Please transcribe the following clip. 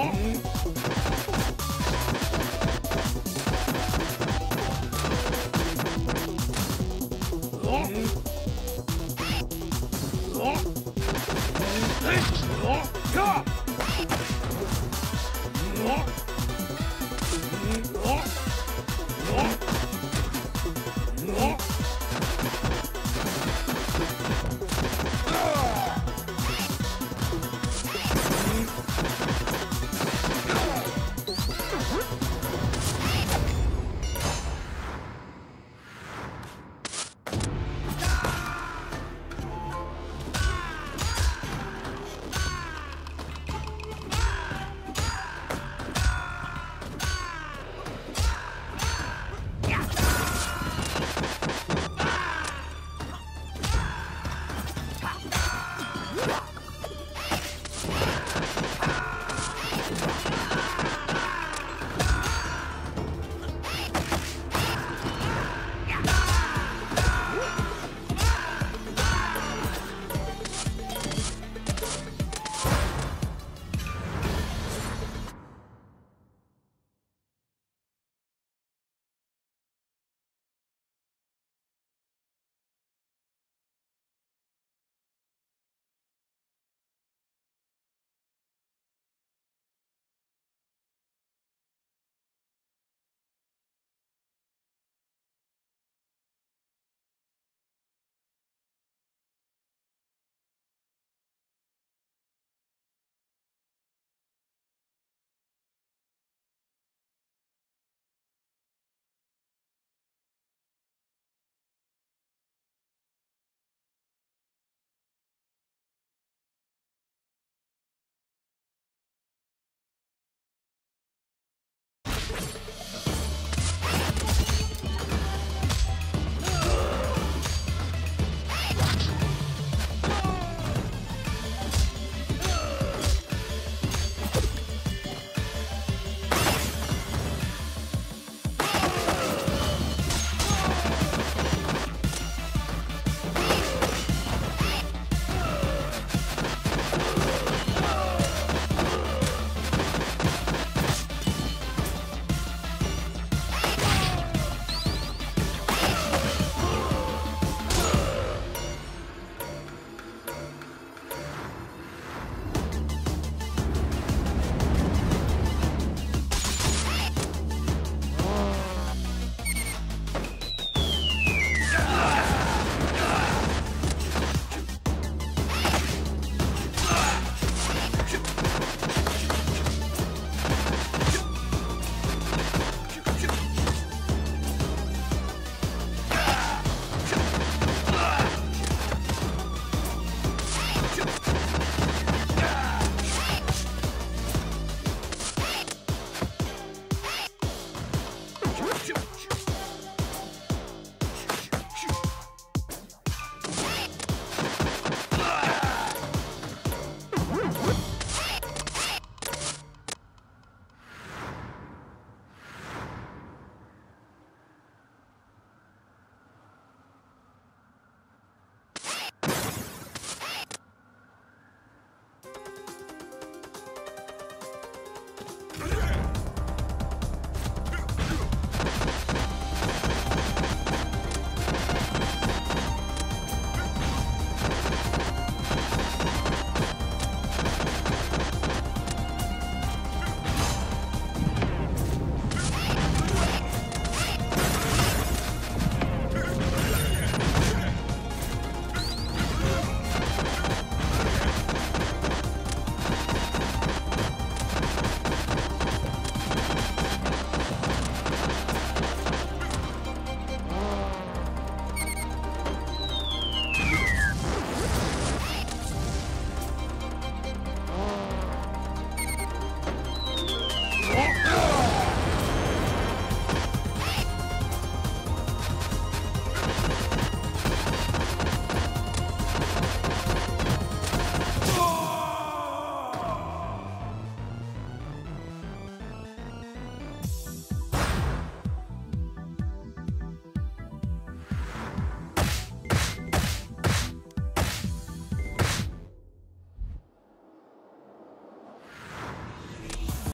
Oh!